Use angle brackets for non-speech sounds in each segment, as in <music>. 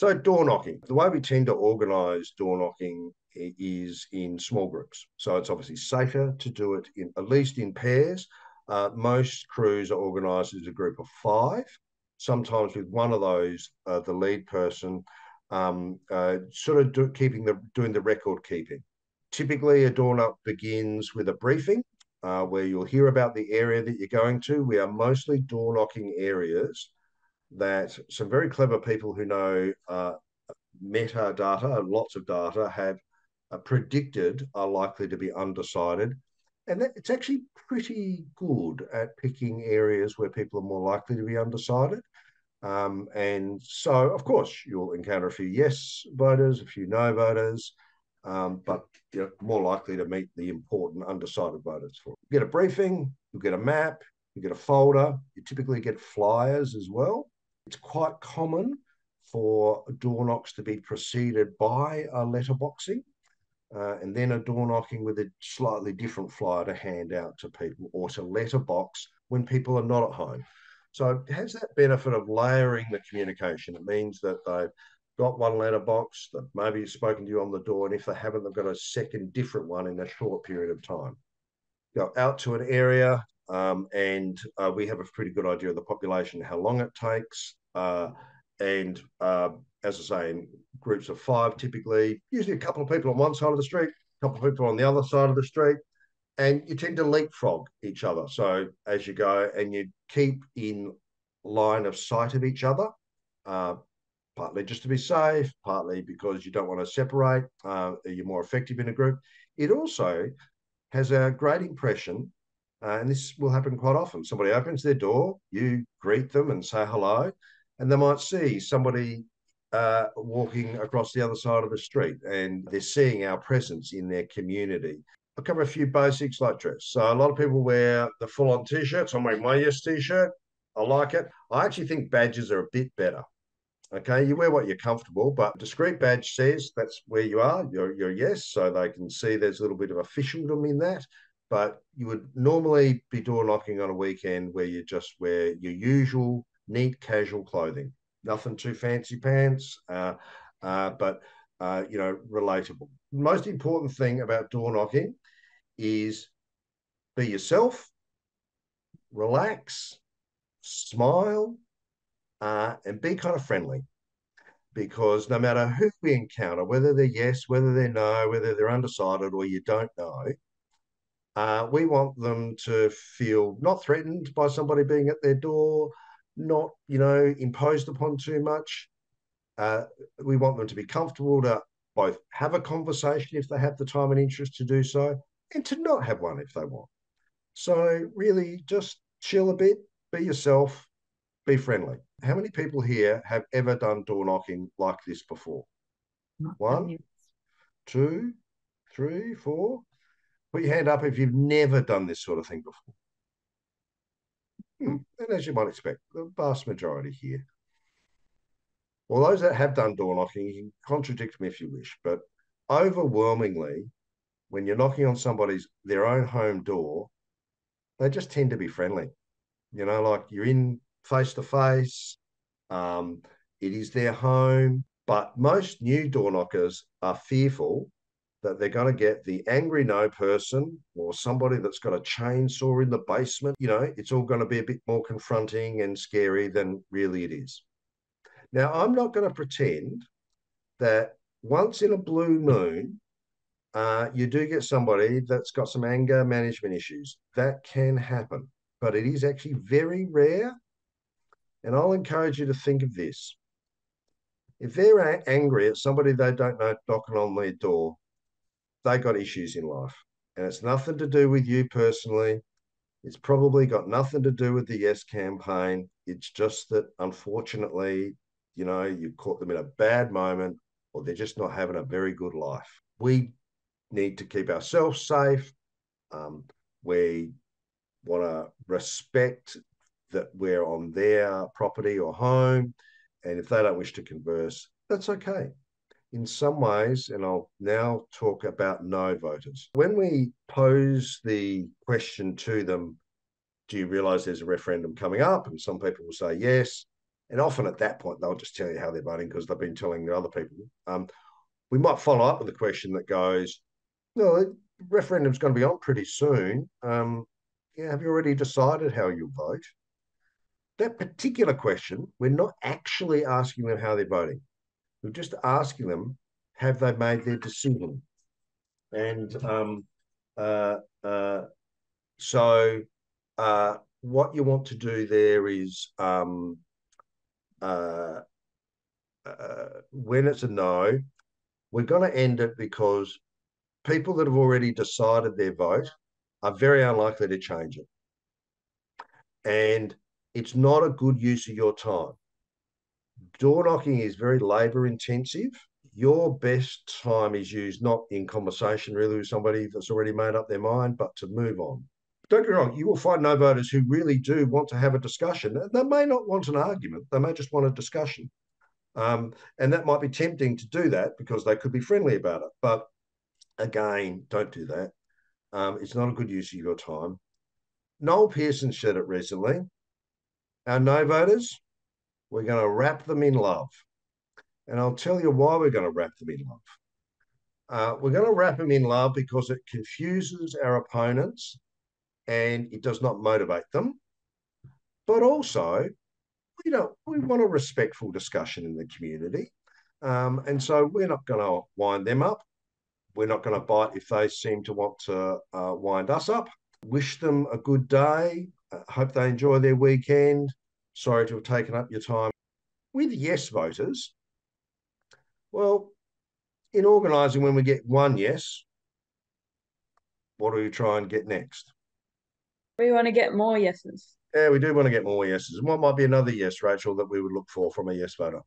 So, door knocking. The way we tend to organise door knocking is in small groups. So, it's obviously safer to do it in at least in pairs. Uh, most crews are organised as a group of five, sometimes with one of those, uh, the lead person, um, uh, sort of do, keeping the doing the record keeping. Typically, a door knock begins with a briefing uh, where you'll hear about the area that you're going to. We are mostly door knocking areas that some very clever people who know uh, metadata, lots of data, have uh, predicted are likely to be undecided. And that, it's actually pretty good at picking areas where people are more likely to be undecided. Um, and so, of course, you'll encounter a few yes voters, a few no voters, um, but you're more likely to meet the important undecided voters. For you get a briefing, you get a map, you get a folder. You typically get flyers as well. It's quite common for door knocks to be preceded by a letterboxing. Uh, and then a door knocking with a slightly different flyer to hand out to people or to letterbox when people are not at home. So it has that benefit of layering the communication. It means that they've got one letterbox that maybe has spoken to you on the door, and if they haven't, they've got a second different one in a short period of time. Go out to an area, um, and uh, we have a pretty good idea of the population, how long it takes, and uh, as I say, in groups of five, typically, usually a couple of people on one side of the street, a couple of people on the other side of the street, and you tend to leapfrog each other. So as you go, and you keep in line of sight of each other, uh, partly just to be safe, partly because you don't want to separate. Uh, you're more effective in a group. It also has a great impression, uh, and this will happen quite often. Somebody opens their door, you greet them and say hello, and they might see somebody uh, walking across the other side of the street and they're seeing our presence in their community. I'll cover a few basics like dress. So a lot of people wear the full-on t-shirts. I'm wearing my yes t-shirt. I like it. I actually think badges are a bit better. Okay, you wear what you're comfortable, but discreet badge says that's where you are. You're, you're yes, so they can see there's a little bit of officialdom in that. But you would normally be door knocking on a weekend where you just wear your usual neat, casual clothing. Nothing too fancy pants, uh, uh, but uh, you know, relatable. Most important thing about door knocking is be yourself, relax, smile, uh, and be kind of friendly. Because no matter who we encounter, whether they're yes, whether they're no, whether they're undecided or you don't know, uh, we want them to feel not threatened by somebody being at their door, not you know imposed upon too much. Uh, we want them to be comfortable to both have a conversation if they have the time and interest to do so, and to not have one if they want. So really, just chill a bit, be yourself, be friendly. How many people here have ever done door knocking like this before? Not one, two, three, four. Put your hand up if you've never done this sort of thing before. Hmm. And as you might expect, the vast majority here. Well, those that have done door knocking, you can contradict me if you wish, but overwhelmingly, when you're knocking on somebody's their own home door, they just tend to be friendly. You know, like you're in face to face. It is their home. But most new door knockers are fearful that they're going to get the angry no person or somebody that's got a chainsaw in the basement. You know, it's all going to be a bit more confronting and scary than really it is. Now, I'm not going to pretend that once in a blue moon, uh, you do get somebody that's got some anger management issues. That can happen, but it is actually very rare and I'll encourage you to think of this. If they're angry at somebody they don't know knocking on their door, they got issues in life. And it's nothing to do with you personally. It's probably got nothing to do with the Yes campaign. It's just that unfortunately, you know, you caught them in a bad moment or they're just not having a very good life. We need to keep ourselves safe. Um, we want to respect that we're on their property or home. And if they don't wish to converse, that's okay. In some ways, and I'll now talk about no voters. When we pose the question to them, do you realize there's a referendum coming up? And some people will say yes. And often at that point, they'll just tell you how they're voting because they've been telling the other people. Um, we might follow up with a question that goes, no, the referendum's going to be on pretty soon. Um, yeah, have you already decided how you'll vote? That particular question, we're not actually asking them how they're voting. We're just asking them, have they made their decision? And um, uh, uh, so uh, what you want to do there is um, uh, uh, when it's a no, we're going to end it because people that have already decided their vote are very unlikely to change it. And it's not a good use of your time. Door knocking is very labor intensive. Your best time is used not in conversation really with somebody that's already made up their mind, but to move on. Don't get wrong, you will find no voters who really do want to have a discussion. They may not want an argument, they may just want a discussion. Um, and that might be tempting to do that because they could be friendly about it. But again, don't do that. Um, it's not a good use of your time. Noel Pearson said it recently. Our no voters, we're going to wrap them in love. And I'll tell you why we're going to wrap them in love. Uh, we're going to wrap them in love because it confuses our opponents and it does not motivate them. But also, you know, we want a respectful discussion in the community. Um, and so we're not going to wind them up. We're not going to bite if they seem to want to uh, wind us up. Wish them a good day. Uh, hope they enjoy their weekend. Sorry to have taken up your time. With yes voters, well, in organising, when we get one yes, what do we try and get next? We want to get more yeses. Yeah, we do want to get more yeses. And what might be another yes, Rachel, that we would look for from a yes voter?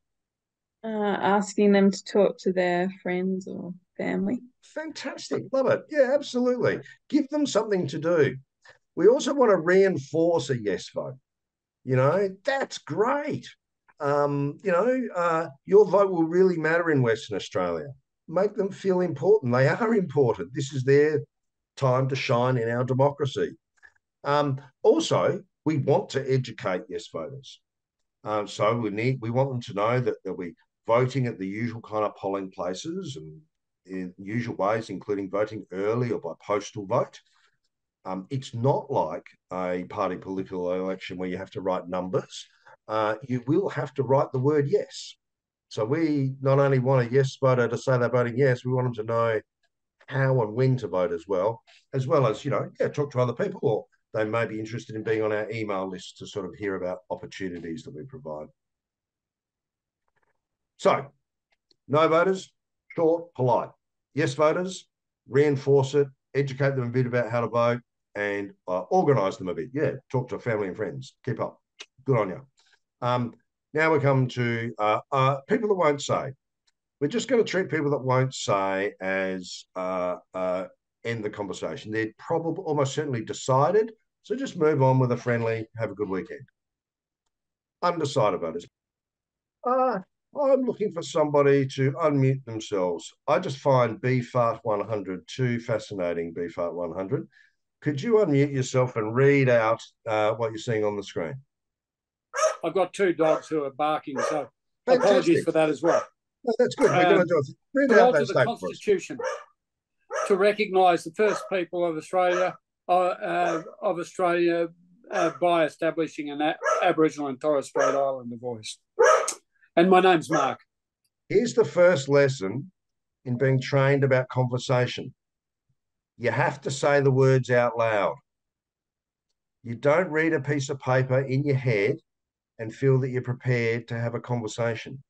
Uh, asking them to talk to their friends or family. Fantastic. Love it. Yeah, absolutely. Give them something to do. We also want to reinforce a yes vote. You know, that's great. Um, you know, uh, your vote will really matter in Western Australia. Make them feel important. They are important. This is their time to shine in our democracy. Um, also, we want to educate yes voters. Uh, so we need we want them to know that they'll be voting at the usual kind of polling places and in usual ways, including voting early or by postal vote. Um, it's not like a party political election where you have to write numbers. Uh, you will have to write the word yes. So we not only want a yes voter to say they're voting yes, we want them to know how and when to vote as well, as well as, you know, yeah, talk to other people or they may be interested in being on our email list to sort of hear about opportunities that we provide. So, no voters, short, polite. Yes voters, reinforce it, educate them a bit about how to vote, and uh, organise them a bit. Yeah, talk to family and friends. Keep up. Good on you. Um, now we come to uh, uh, people that won't say. We're just going to treat people that won't say as uh, uh, end the conversation. They're probably almost certainly decided. So just move on with a friendly, have a good weekend. Undecided voters. Uh, I'm looking for somebody to unmute themselves. I just find BFART 100 too fascinating, BFART 100. Could you unmute yourself and read out uh, what you're seeing on the screen? I've got two dogs who are barking, so Fantastic. apologies for that as well. No, that's good. Um, read out that the Constitution to recognise the first people of Australia uh, uh, of Australia uh, by establishing an Aboriginal and Torres Strait Islander voice. And my name's Mark. Here's the first lesson in being trained about conversation. You have to say the words out loud. You don't read a piece of paper in your head and feel that you're prepared to have a conversation.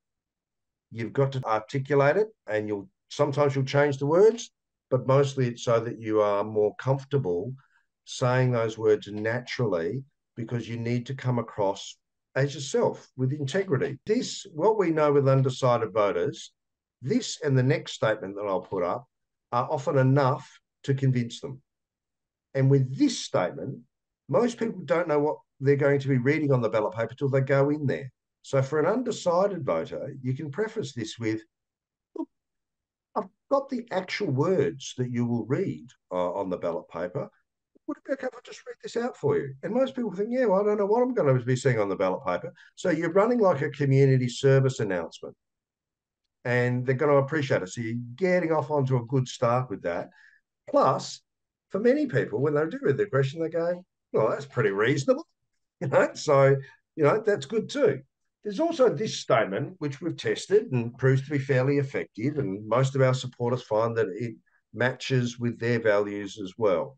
You've got to articulate it and you'll sometimes you'll change the words, but mostly it's so that you are more comfortable saying those words naturally because you need to come across as yourself with integrity. This, what we know with undecided voters, this and the next statement that I'll put up are often enough to convince them. And with this statement, most people don't know what they're going to be reading on the ballot paper till they go in there. So for an undecided voter, you can preface this with, look, I've got the actual words that you will read uh, on the ballot paper. would it be okay if I just read this out for you? And most people think, yeah, well, I don't know what I'm going to be seeing on the ballot paper. So you're running like a community service announcement. And they're going to appreciate it. So you're getting off onto a good start with that. Plus, for many people, when they do read the question, they go, well, that's pretty reasonable. <laughs> You know, so, you know, that's good too. There's also this statement, which we've tested and proves to be fairly effective. And most of our supporters find that it matches with their values as well.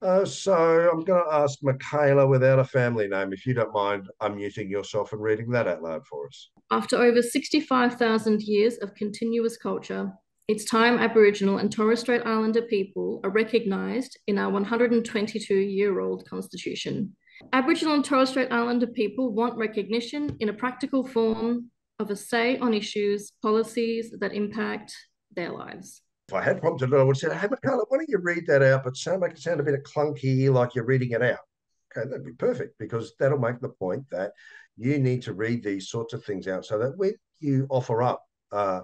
Uh, so I'm going to ask Michaela without a family name, if you don't mind unmuting yourself and reading that out loud for us. After over 65,000 years of continuous culture, it's time Aboriginal and Torres Strait Islander people are recognised in our 122 year old constitution. Aboriginal and Torres Strait Islander people want recognition in a practical form of a say on issues, policies that impact their lives if I had prompted it, I would have said, hey, Michaela, why don't you read that out, but sound make it sound a bit clunky, like you're reading it out. Okay, that'd be perfect because that'll make the point that you need to read these sorts of things out so that when you offer up uh,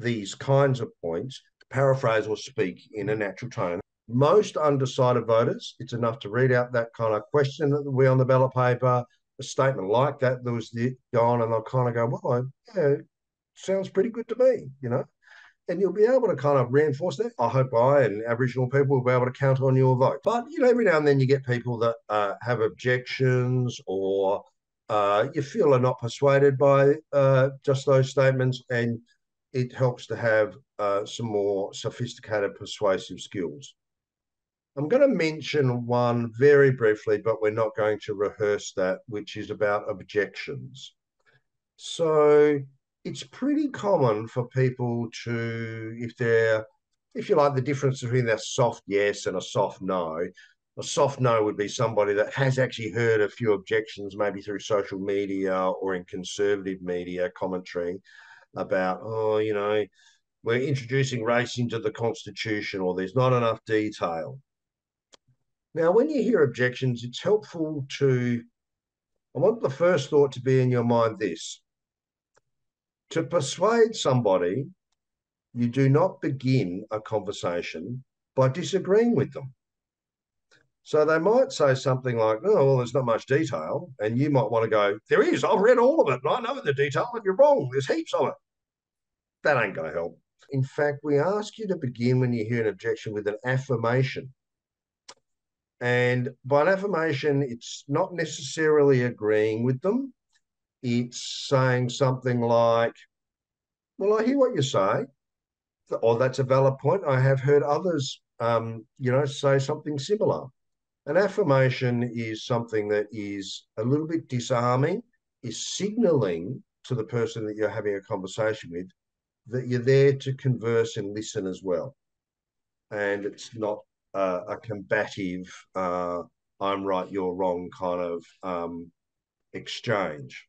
these kinds of points, paraphrase or speak in a natural tone. Most undecided voters, it's enough to read out that kind of question that we on the ballot paper, a statement like that, that was the gone, and they'll kind of go, well, yeah, sounds pretty good to me, you know and you'll be able to kind of reinforce that. I hope I and Aboriginal people will be able to count on your vote. But you know, every now and then you get people that uh, have objections or uh, you feel are not persuaded by uh, just those statements, and it helps to have uh, some more sophisticated persuasive skills. I'm going to mention one very briefly, but we're not going to rehearse that, which is about objections. So it's pretty common for people to, if they're, if you like, the difference between a soft yes and a soft no. A soft no would be somebody that has actually heard a few objections, maybe through social media or in conservative media commentary about, oh, you know, we're introducing race into the Constitution or there's not enough detail. Now, when you hear objections, it's helpful to, I want the first thought to be in your mind this to persuade somebody, you do not begin a conversation by disagreeing with them. So they might say something like, oh, well, there's not much detail. And you might want to go, there is. I've read all of it and I know the detail and you're wrong. There's heaps of it. That ain't going to help. In fact, we ask you to begin when you hear an objection with an affirmation. And by an affirmation, it's not necessarily agreeing with them it's saying something like, Well, I hear what you say, or that's a valid point. I have heard others, um, you know, say something similar. An affirmation is something that is a little bit disarming, is signaling to the person that you're having a conversation with that you're there to converse and listen as well. And it's not uh, a combative, uh, I'm right, you're wrong kind of um, exchange.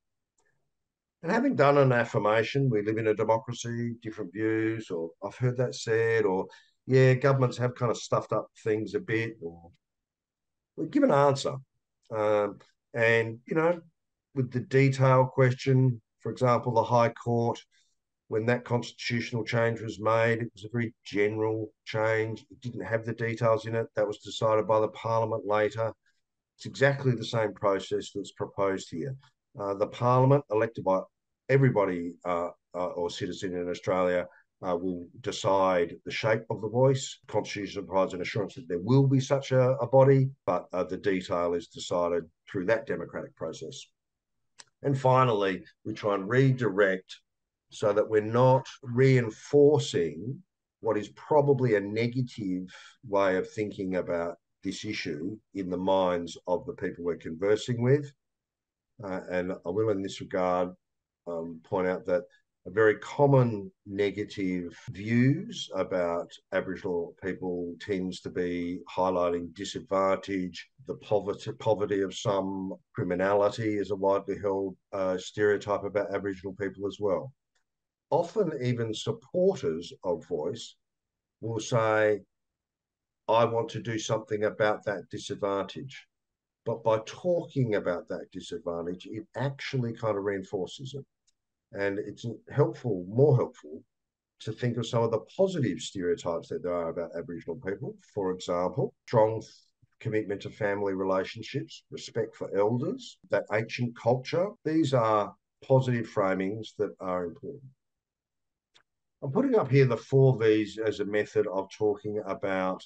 And having done an affirmation, we live in a democracy, different views, or I've heard that said, or yeah, governments have kind of stuffed up things a bit, or we give an answer. Um, and, you know, with the detail question, for example, the High Court, when that constitutional change was made, it was a very general change. It didn't have the details in it. That was decided by the Parliament later. It's exactly the same process that's proposed here. Uh, the Parliament, elected by everybody uh, uh, or citizen in Australia, uh, will decide the shape of the voice. Constitution provides an assurance that there will be such a, a body, but uh, the detail is decided through that democratic process. And finally, we try and redirect so that we're not reinforcing what is probably a negative way of thinking about this issue in the minds of the people we're conversing with. Uh, and I will, in this regard, um, point out that very common negative views about Aboriginal people tends to be highlighting disadvantage, the poverty, poverty of some, criminality is a widely held uh, stereotype about Aboriginal people as well. Often, even supporters of voice will say, I want to do something about that disadvantage. But by talking about that disadvantage, it actually kind of reinforces it. And it's helpful, more helpful, to think of some of the positive stereotypes that there are about Aboriginal people. For example, strong commitment to family relationships, respect for elders, that ancient culture. These are positive framings that are important. I'm putting up here the four V's as a method of talking about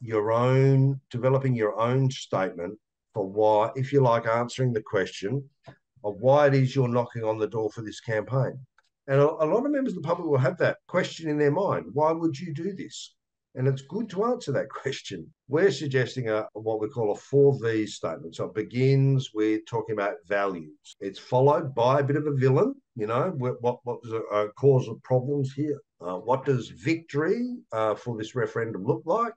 your own, developing your own statement for why, if you like, answering the question of why it is you're knocking on the door for this campaign. And a, a lot of members of the public will have that question in their mind. Why would you do this? And it's good to answer that <laughs> question. We're suggesting a what we call a four V statement. So it begins with talking about values. It's followed by a bit of a villain. You know, what what what's a cause of problems here? Uh, what does victory uh, for this referendum look like?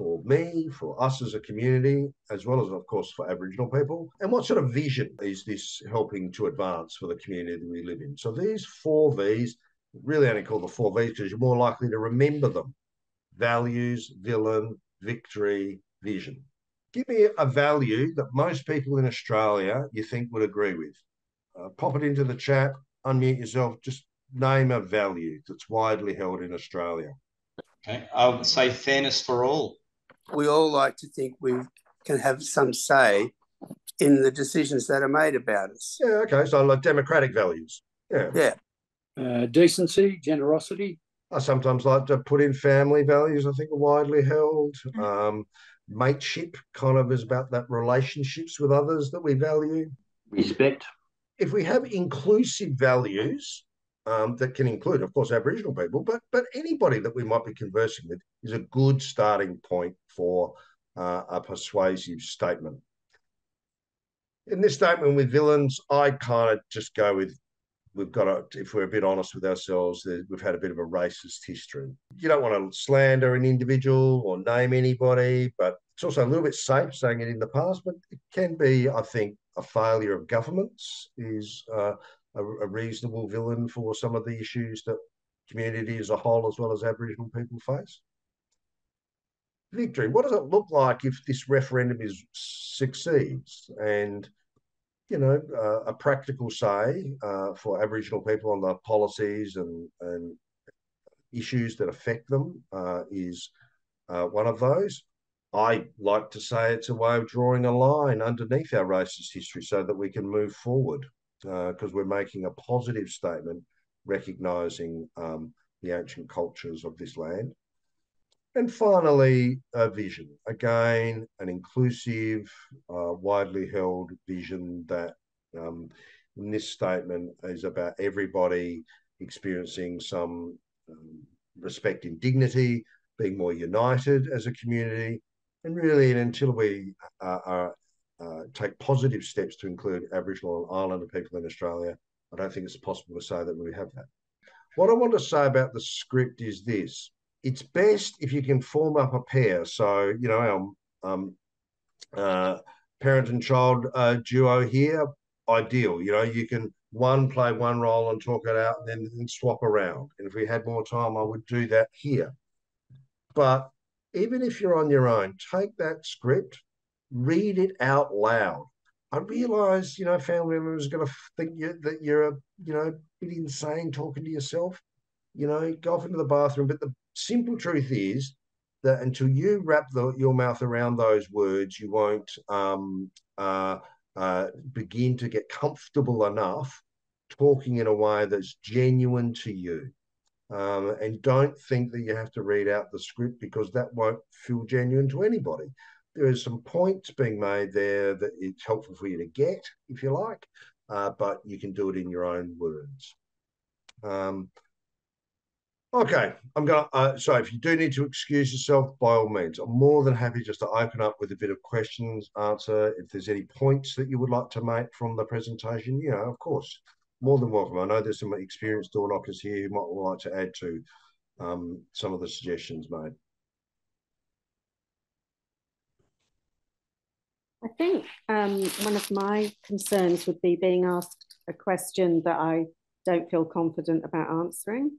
For me, for us as a community, as well as, of course, for Aboriginal people? And what sort of vision is this helping to advance for the community that we live in? So these four V's, really only called the four V's because you're more likely to remember them values, villain, victory, vision. Give me a value that most people in Australia you think would agree with. Uh, pop it into the chat, unmute yourself, just name a value that's widely held in Australia. Okay, I would say fairness for all we all like to think we can have some say in the decisions that are made about us. Yeah, okay. So like democratic values. Yeah. Yeah. Uh, decency, generosity. I sometimes like to put in family values, I think are widely held. Mm-hmm. Um, mateship kind of is about that relationships with others that we value. Respect. If we have inclusive values, um, that can include, of course, Aboriginal people, but but anybody that we might be conversing with is a good starting point for uh, a persuasive statement. In this statement with villains, I kind of just go with we've got to, if we're a bit honest with ourselves, we've had a bit of a racist history. You don't want to slander an individual or name anybody, but it's also a little bit safe saying it in the past, but it can be, I think, a failure of governments is uh, a, a reasonable villain for some of the issues that community as a whole, as well as Aboriginal people face? Victory. What does it look like if this referendum is succeeds? And you know, uh, a practical say uh, for Aboriginal people on the policies and and issues that affect them uh, is uh, one of those. I like to say it's a way of drawing a line underneath our racist history so that we can move forward because uh, we're making a positive statement recognizing um, the ancient cultures of this land. And finally, a vision. Again, an inclusive, uh, widely held vision that um, in this statement is about everybody experiencing some um, respect and dignity, being more united as a community. And really, until we uh, are uh, take positive steps to include Aboriginal and Islander people in Australia, I don't think it's possible to say that we have that. What I want to say about the script is this it's best if you can form up a pair. So, you know, our um, uh, parent and child uh, duo here, ideal. You know, you can one play one role and talk it out and then, then swap around. And if we had more time, I would do that here. But even if you're on your own, take that script, read it out loud. I realize, you know, family members are going to think you, that you're a, you know, bit insane talking to yourself. You know, go off into the bathroom. But the simple truth is that until you wrap the, your mouth around those words, you won't um, uh, uh, begin to get comfortable enough talking in a way that's genuine to you. Um, and don't think that you have to read out the script because that won't feel genuine to anybody there are some points being made there that it's helpful for you to get, if you like, uh, but you can do it in your own words. Um, okay, I'm going to, uh, so if you do need to excuse yourself, by all means, I'm more than happy just to open up with a bit of questions, answer. If there's any points that you would like to make from the presentation, you know, of course, more than welcome. I know there's some experienced door knockers here who might like to add to um, some of the suggestions made. I think um, one of my concerns would be being asked a question that I don't feel confident about answering.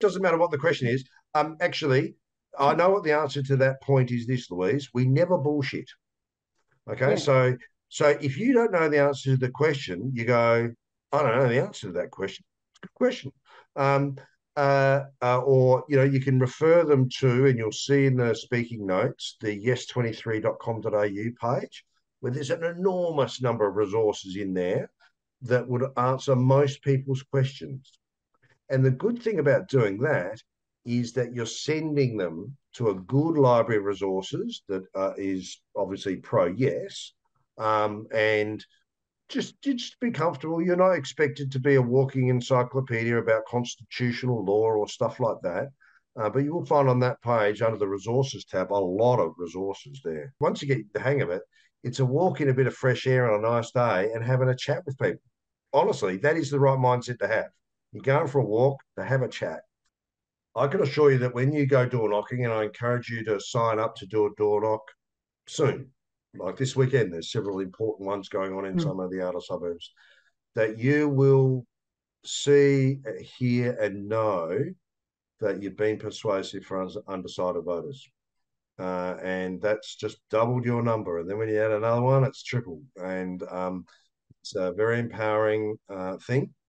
Doesn't matter what the question is. Um, actually, I know what the answer to that point is. This, Louise, we never bullshit. Okay, yeah. so so if you don't know the answer to the question, you go, I don't know the answer to that question. It's a good question. Um, uh, uh, or you know you can refer them to, and you'll see in the speaking notes the yes23.com.au page, where there's an enormous number of resources in there that would answer most people's questions. And the good thing about doing that is that you're sending them to a good library of resources that uh, is obviously pro yes, um, and just just be comfortable. You're not expected to be a walking encyclopedia about constitutional law or stuff like that. Uh, but you will find on that page under the resources tab a lot of resources there. Once you get the hang of it, it's a walk in a bit of fresh air on a nice day and having a chat with people. Honestly, that is the right mindset to have. You're going for a walk to have a chat. I can assure you that when you go door knocking, and I encourage you to sign up to do a door knock soon, like this weekend, there's several important ones going on in mm. some of the outer suburbs, that you will see, hear, and know that you've been persuasive for undecided voters. Uh, and that's just doubled your number. And then when you add another one, it's tripled. And um, it's a very empowering uh, thing.